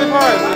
the party.